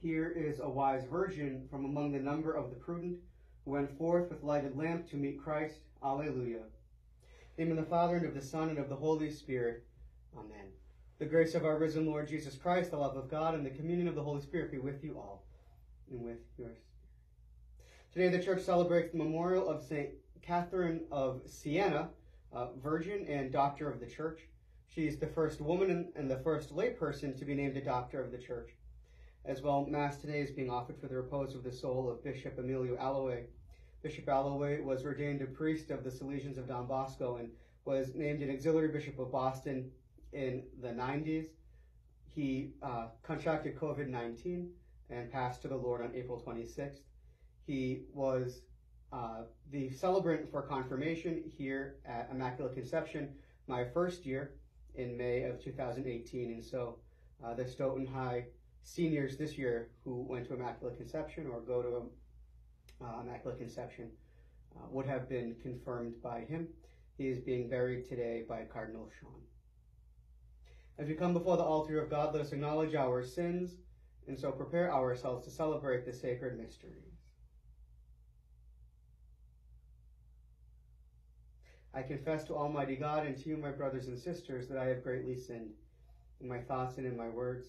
Here is a wise virgin from among the number of the prudent, who went forth with lighted lamp to meet Christ. Alleluia. The name of the Father, and of the Son, and of the Holy Spirit. Amen. The grace of our risen Lord Jesus Christ, the love of God, and the communion of the Holy Spirit be with you all, and with your spirit. Today the church celebrates the memorial of St. Catherine of Siena, virgin and doctor of the church. She is the first woman and the first layperson to be named a doctor of the church. As well, Mass today is being offered for the repose of the soul of Bishop Emilio Allué. Bishop Allué was ordained a priest of the Salesians of Don Bosco and was named an auxiliary bishop of Boston in the 90s. He uh, contracted COVID 19 and passed to the Lord on April 26th. He was uh, the celebrant for confirmation here at Immaculate Conception my first year in May of 2018. And so uh, the Stoughton High seniors this year who went to Immaculate Conception or go to uh, Immaculate Conception uh, would have been confirmed by him. He is being buried today by Cardinal Sean. As we come before the altar of God, let us acknowledge our sins and so prepare ourselves to celebrate the sacred mysteries. I confess to Almighty God and to you, my brothers and sisters, that I have greatly sinned in my thoughts and in my words,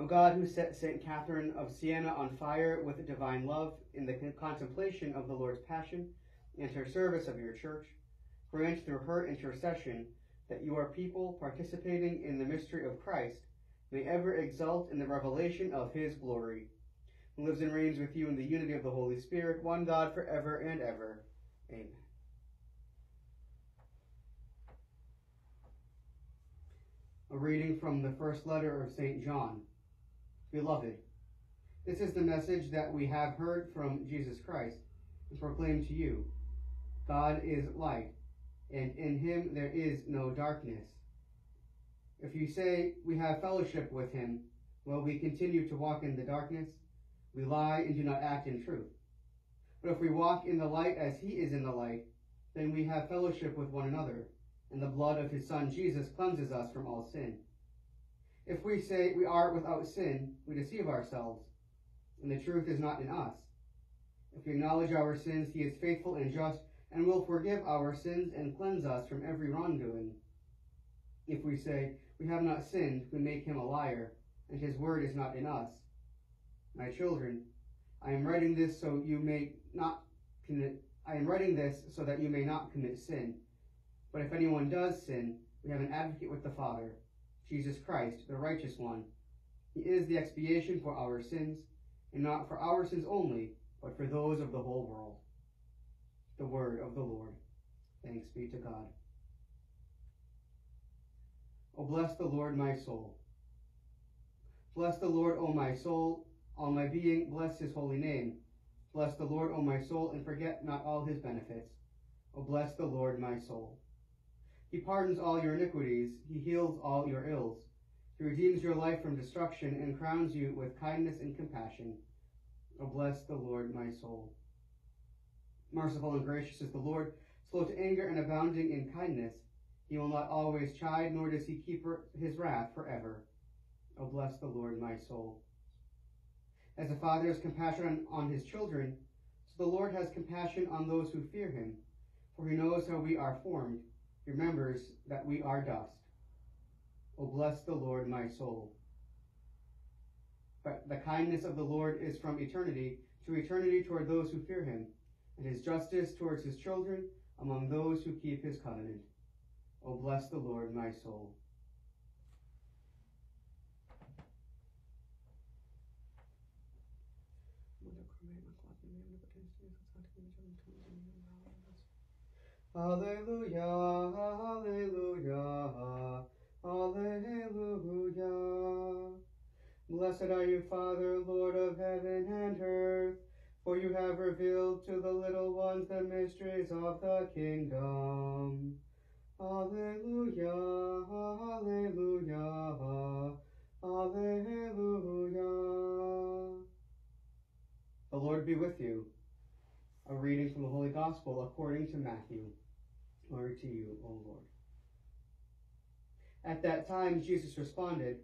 O God, who set St. Catherine of Siena on fire with divine love in the contemplation of the Lord's passion and her service of your church, grant through her intercession that your people participating in the mystery of Christ may ever exult in the revelation of his glory, who lives and reigns with you in the unity of the Holy Spirit, one God forever and ever. Amen. A reading from the first letter of St. John. Beloved, this is the message that we have heard from Jesus Christ and proclaim to you. God is light, and in him there is no darkness. If you say we have fellowship with him, while we continue to walk in the darkness, we lie and do not act in truth. But if we walk in the light as he is in the light, then we have fellowship with one another, and the blood of his Son Jesus cleanses us from all sin. If we say we are without sin, we deceive ourselves, and the truth is not in us. If we acknowledge our sins, he is faithful and just, and will forgive our sins and cleanse us from every wrongdoing. If we say we have not sinned, we make him a liar, and his word is not in us. My children, I am writing this so you may not commit I am writing this so that you may not commit sin. But if anyone does sin, we have an advocate with the Father, Jesus Christ, the righteous one. He is the expiation for our sins, and not for our sins only, but for those of the whole world. The word of the Lord. Thanks be to God. O bless the Lord, my soul. Bless the Lord, O my soul. All my being, bless his holy name. Bless the Lord, O my soul, and forget not all his benefits. O bless the Lord, my soul. He pardons all your iniquities, he heals all your ills. He redeems your life from destruction and crowns you with kindness and compassion. O bless the Lord, my soul. Merciful and gracious is the Lord, slow to anger and abounding in kindness. He will not always chide, nor does he keep his wrath forever. O bless the Lord, my soul. As a father has compassion on his children, so the Lord has compassion on those who fear him, for he knows how we are formed remembers that we are dust. O bless the Lord, my soul. But the kindness of the Lord is from eternity to eternity toward those who fear him, and his justice towards his children among those who keep his covenant. O bless the Lord, my soul. Alleluia, Alleluia, Alleluia. Blessed are you, Father, Lord of heaven and earth. For you have revealed to the little ones the mysteries of the kingdom. Alleluia, alleluia, alleluia. The Lord be with you. A reading from the Holy Gospel according to Matthew. Glory to you, O Lord. At that time, Jesus responded,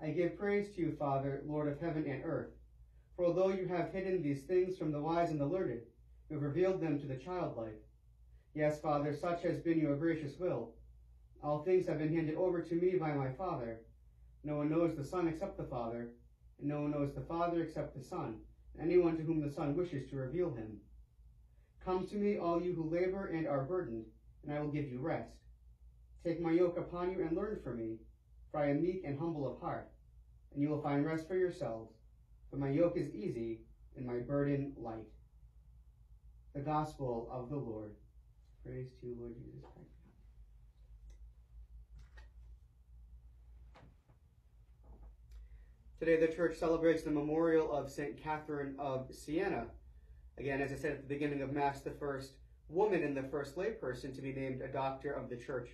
I give praise to you, Father, Lord of heaven and earth. For although you have hidden these things from the wise and the learned, you have revealed them to the childlike. Yes, Father, such has been your gracious will. All things have been handed over to me by my Father. No one knows the Son except the Father, and no one knows the Father except the Son, and anyone to whom the Son wishes to reveal him. Come to me, all you who labor and are burdened, and I will give you rest. Take my yoke upon you and learn from me, for I am meek and humble of heart, and you will find rest for yourselves. For my yoke is easy and my burden light. The Gospel of the Lord. Praise to you, Lord Jesus Christ. Today, the church celebrates the memorial of St. Catherine of Siena. Again, as I said at the beginning of Mass, the first woman and the first layperson to be named a doctor of the church.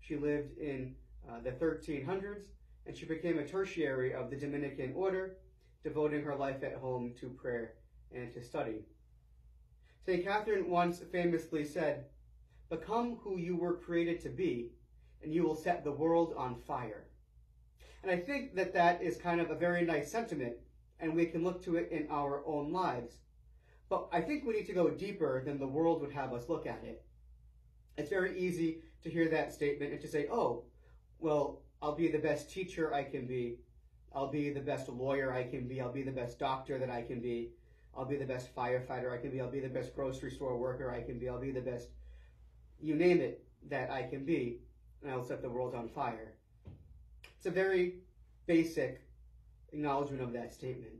She lived in uh, the 1300s and she became a tertiary of the Dominican order, devoting her life at home to prayer and to study. St. Catherine once famously said, Become who you were created to be, and you will set the world on fire. And I think that that is kind of a very nice sentiment, and we can look to it in our own lives. But I think we need to go deeper than the world would have us look at it. It's very easy to hear that statement and to say, oh, well, I'll be the best teacher I can be. I'll be the best lawyer I can be. I'll be the best doctor that I can be. I'll be the best firefighter I can be. I'll be the best grocery store worker I can be. I'll be the best, you name it, that I can be. And I'll set the world on fire. It's a very basic acknowledgement of that statement.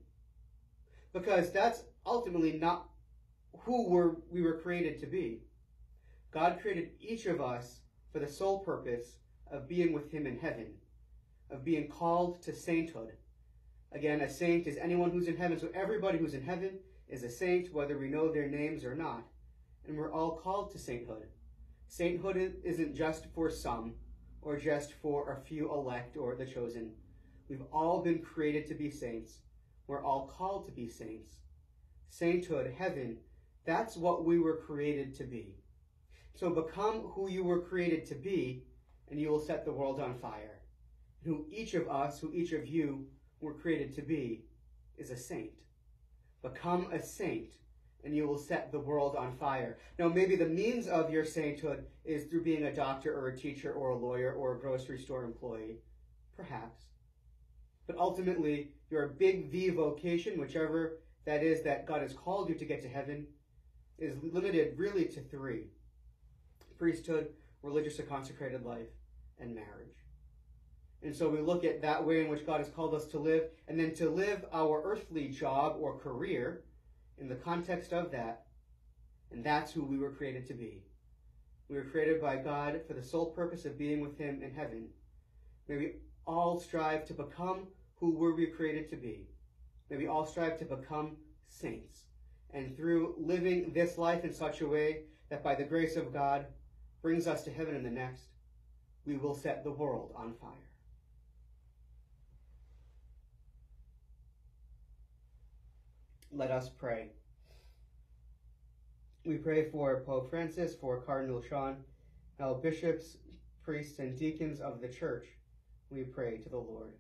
Because that's ultimately not who we're, we were created to be. God created each of us for the sole purpose of being with Him in heaven, of being called to sainthood. Again, a saint is anyone who's in heaven, so everybody who's in heaven is a saint, whether we know their names or not. And we're all called to sainthood. Sainthood isn't just for some, or just for a few elect or the chosen. We've all been created to be saints. We're all called to be saints. Sainthood, heaven, that's what we were created to be. So become who you were created to be, and you will set the world on fire. Who each of us, who each of you were created to be, is a saint. Become a saint, and you will set the world on fire. Now, maybe the means of your sainthood is through being a doctor or a teacher or a lawyer or a grocery store employee. Perhaps. But ultimately, your big V vocation, whichever that is that God has called you to get to heaven, is limited really to three priesthood, religious or consecrated life, and marriage. And so we look at that way in which God has called us to live, and then to live our earthly job or career in the context of that. And that's who we were created to be. We were created by God for the sole purpose of being with Him in heaven. May we all strive to become who were we created to be. May we all strive to become saints. And through living this life in such a way that by the grace of God brings us to heaven in the next, we will set the world on fire. Let us pray. We pray for Pope Francis, for Cardinal Sean, all bishops, priests, and deacons of the church. We pray to the Lord.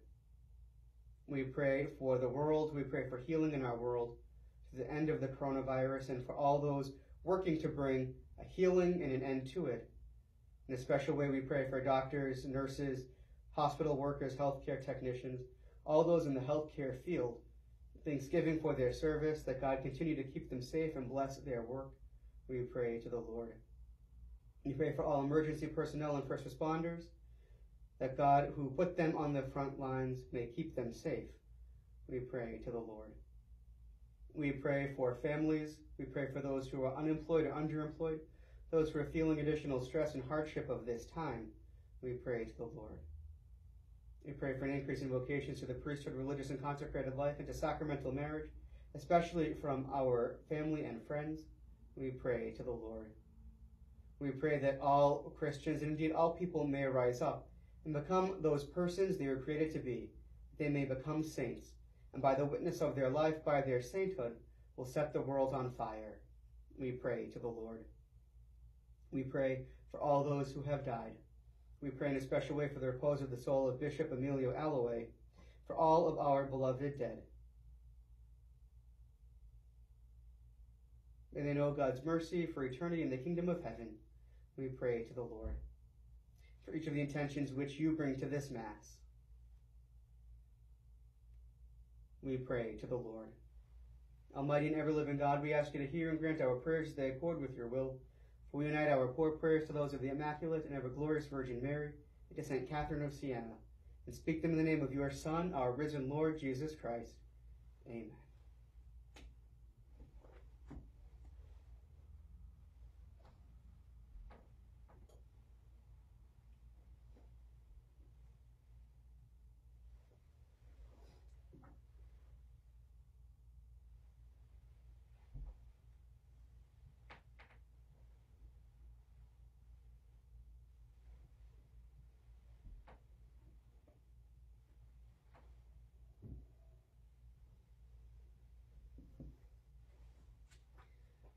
We pray for the world. We pray for healing in our world, to the end of the coronavirus, and for all those working to bring a healing and an end to it. In a special way, we pray for doctors, nurses, hospital workers, healthcare technicians, all those in the healthcare field. Thanksgiving for their service, that God continue to keep them safe and bless their work. We pray to the Lord. We pray for all emergency personnel and first responders, that God, who put them on the front lines, may keep them safe. We pray to the Lord. We pray for families. We pray for those who are unemployed or underemployed, those who are feeling additional stress and hardship of this time. We pray to the Lord. We pray for an increase in vocations to the priesthood, religious and consecrated life, and to sacramental marriage, especially from our family and friends, we pray to the Lord. We pray that all Christians, and indeed all people, may rise up and become those persons they were created to be. They may become saints, and by the witness of their life, by their sainthood, will set the world on fire. We pray to the Lord. We pray for all those who have died. We pray in a special way for the repose of the soul of Bishop Emilio Allué, for all of our beloved dead. May they know God's mercy for eternity in the kingdom of heaven. We pray to the Lord. For each of the intentions which you bring to this Mass, we pray to the Lord. Almighty and ever living God, we ask you to hear and grant our prayers they accord with your will. For we unite our poor prayers to those of the Immaculate and ever glorious Virgin Mary, and to Saint Catherine of Siena, and speak them in the name of your Son, our risen Lord Jesus Christ. Amen.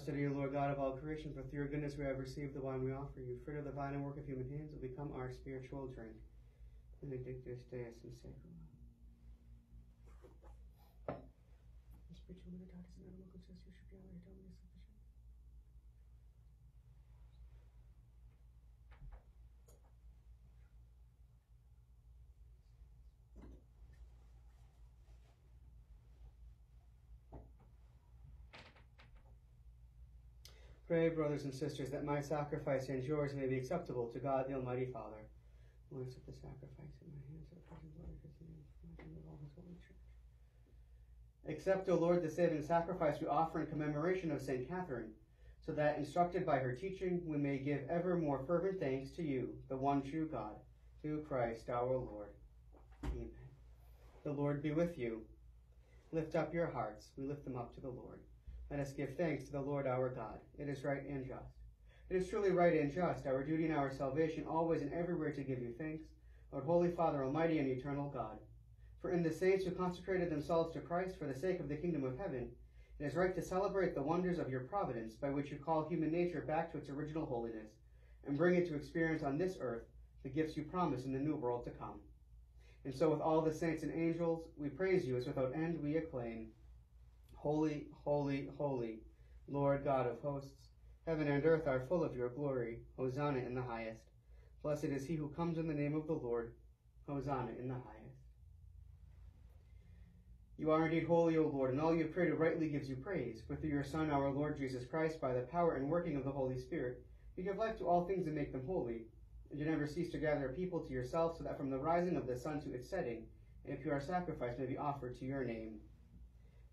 Blessed are you, Lord God of all creation, for through your goodness we have received the wine we offer you. Fruit of the vine and work of human hands will become our spiritual drink. Benedictus Deus in secula. Spiritual in scipiare Domini Pray, brothers and sisters, that my sacrifice and yours may be acceptable to God the Almighty Father. Lord, accept the sacrifice in my hands, his name, and of all his holy church. Accept, O Lord, the saving sacrifice we offer in commemoration of Saint Catherine, so that, instructed by her teaching, we may give ever more fervent thanks to you, the one true God, through Christ our Lord. Amen. The Lord be with you. Lift up your hearts. We lift them up to the Lord. Let us give thanks to the Lord our God. It is right and just. It is truly right and just, our duty and our salvation, always and everywhere to give you thanks, Lord, Holy Father, Almighty and Eternal God. For in the saints who consecrated themselves to Christ for the sake of the kingdom of heaven, it is right to celebrate the wonders of your providence by which you call human nature back to its original holiness and bring it to experience on this earth the gifts you promise in the new world to come. And so, with all the saints and angels, we praise you as without end we acclaim. Holy, holy, holy, Lord God of hosts, heaven and earth are full of your glory. Hosanna in the highest. Blessed is he who comes in the name of the Lord. Hosanna in the highest. You are indeed holy, O Lord, and all you have created rightly gives you praise. For through your Son, our Lord Jesus Christ, by the power and working of the Holy Spirit, you give life to all things and make them holy. And you never cease to gather a people to yourself, so that from the rising of the sun to its setting, a pure sacrifice may be offered to your name.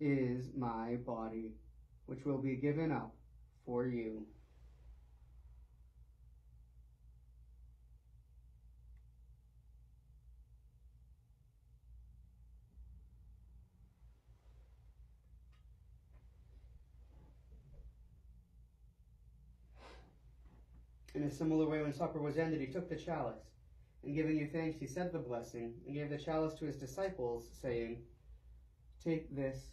is my body, which will be given up for you. In a similar way, when supper was ended, he took the chalice, And giving you thanks, he said the blessing, and gave the chalice to his disciples, saying, Take this,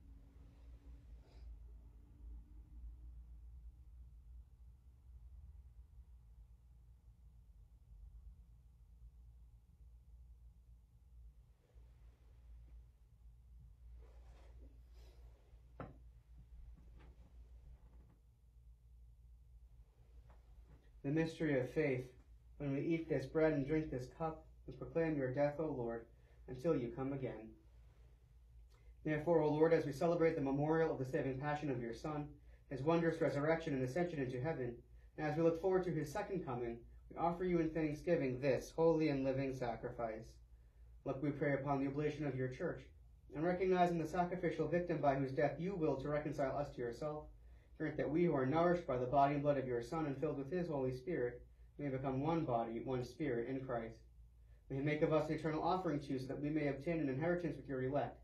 The mystery of faith. When we eat this bread and drink this cup, we proclaim your death, O Lord, until you come again. Therefore, O Lord, as we celebrate the memorial of the saving passion of your Son, his wondrous resurrection and ascension into heaven, and as we look forward to his second coming, we offer you in thanksgiving this holy and living sacrifice. Look, we pray upon the oblation of your church, and recognizing the sacrificial victim by whose death you will to reconcile us to yourself, grant that we who are nourished by the body and blood of your Son and filled with his Holy Spirit may become one body, one spirit in Christ. May he make of us an eternal offering to you so that we may obtain an inheritance with your elect,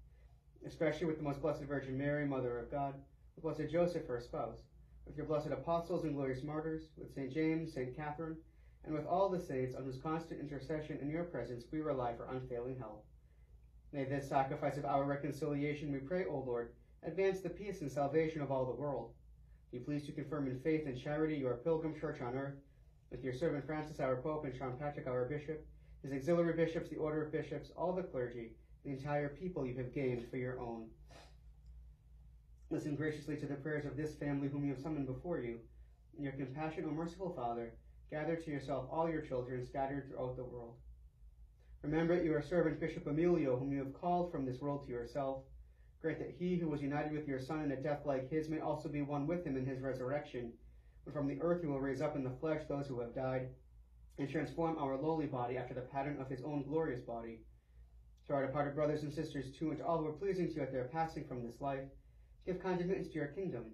especially with the most blessed Virgin Mary, Mother of God, with blessed Joseph, her spouse, with your blessed apostles and glorious martyrs, with St. James, St. Catherine, and with all the saints on whose constant intercession in your presence we rely for unfailing help. May this sacrifice of our reconciliation, we pray, O Lord, advance the peace and salvation of all the world. Be pleased to confirm in faith and charity your pilgrim church on earth, with your servant Francis, our Pope, and Sean Patrick, our Bishop, his auxiliary bishops, the order of bishops, all the clergy, the entire people you have gained for your own. Listen graciously to the prayers of this family whom you have summoned before you. In your compassion, O merciful Father, gather to yourself all your children scattered throughout the world. Remember your servant Bishop Emilio, whom you have called from this world to yourself. Grant that he who was united with your Son in a death like his may also be one with him in his resurrection. And from the earth he will raise up in the flesh those who have died, and transform our lowly body after the pattern of his own glorious body. To our departed brothers and sisters too, and to all who are pleasing to you at their passing from this life, give kind admittance to your kingdom.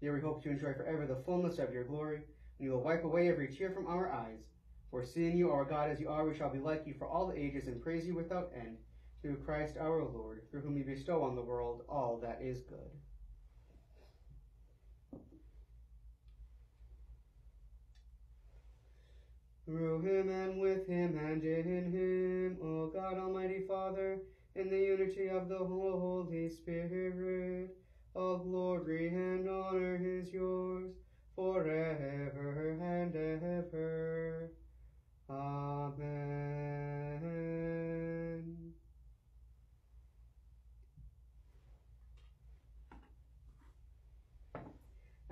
There we hope to enjoy forever the fullness of your glory, and you will wipe away every tear from our eyes. For seeing you, our God, as you are, we shall be like you for all the ages, and praise you without end through Christ our Lord, through whom you bestow on the world all that is good. Through him and with him and in him, O God Almighty Father, in the unity of the Holy Spirit, all glory and honor is yours forever and ever. Amen.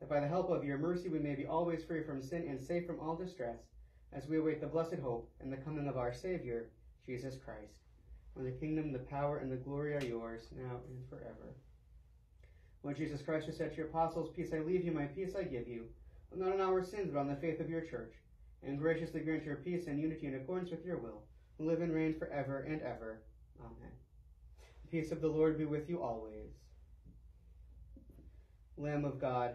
that by the help of your mercy we may be always free from sin and safe from all distress, as we await the blessed hope and the coming of our Savior, Jesus Christ. When the kingdom, the power, and the glory are yours, now and forever. Lord Jesus Christ, who said to your apostles, Peace I leave you, my peace I give you, but not on our sins, but on the faith of your church, and graciously grant your peace and unity in accordance with your will, who live and reign forever and ever. Amen. The peace of the Lord be with you always. Lamb of God,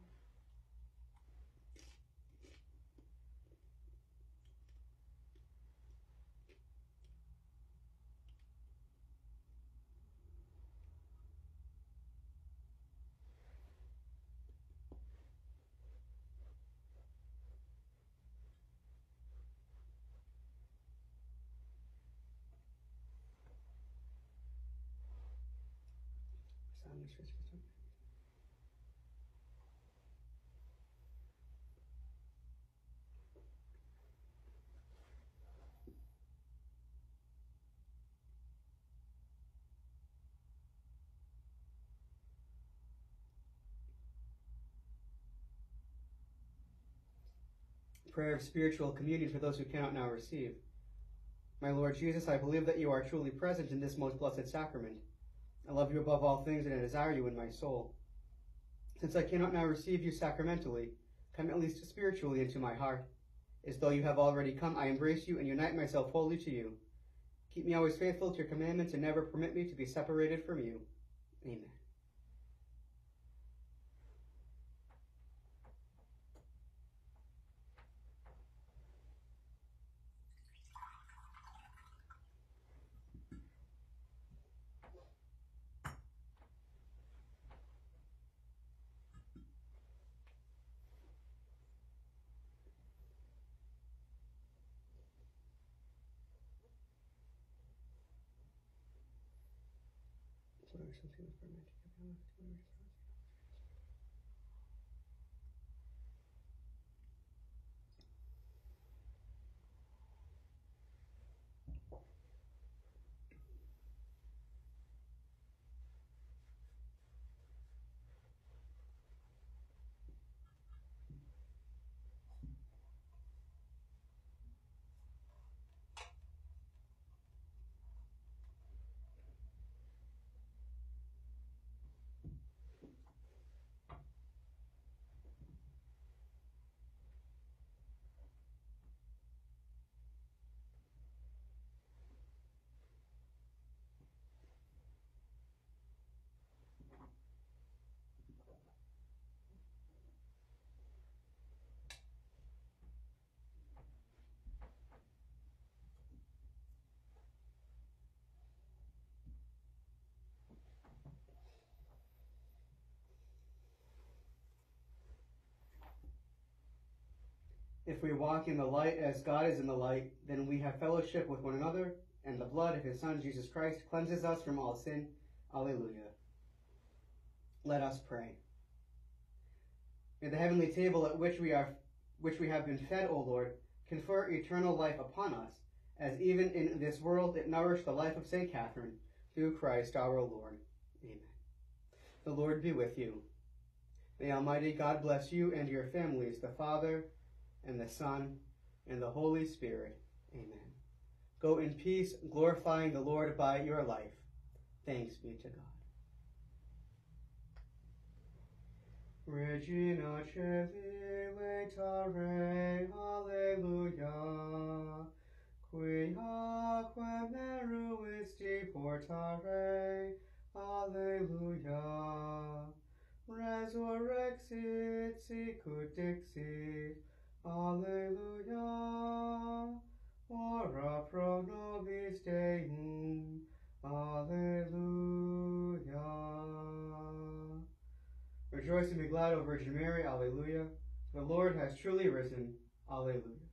Prayer of spiritual communion for those who cannot now receive. My Lord Jesus, I believe that you are truly present in this most blessed sacrament. I love you above all things and I desire you in my soul. Since I cannot now receive you sacramentally, come at least spiritually into my heart. As though you have already come, I embrace you and unite myself wholly to you. Keep me always faithful to your commandments and never permit me to be separated from you. Amen. If we walk in the light as God is in the light, then we have fellowship with one another, and the blood of his Son, Jesus Christ, cleanses us from all sin. Alleluia. Let us pray. May the heavenly table at which we are which we have been fed, O Lord, confer eternal life upon us, as even in this world it nourished the life of Saint Catherine, through Christ our Lord. Amen. The Lord be with you. May Almighty God bless you and your families, the Father, and the Son, and the Holy Spirit. Amen. Go in peace, glorifying the Lord by your life. Thanks be to God. Regina caeli laetare, Alleluia. Quia quem meruisti portare, Alleluia. Resurrexit sicut dixit, Alleluia. Ora pro nobis Deum. Alleluia. Rejoice and be glad, O Virgin Mary. Alleluia. The Lord has truly risen. Alleluia.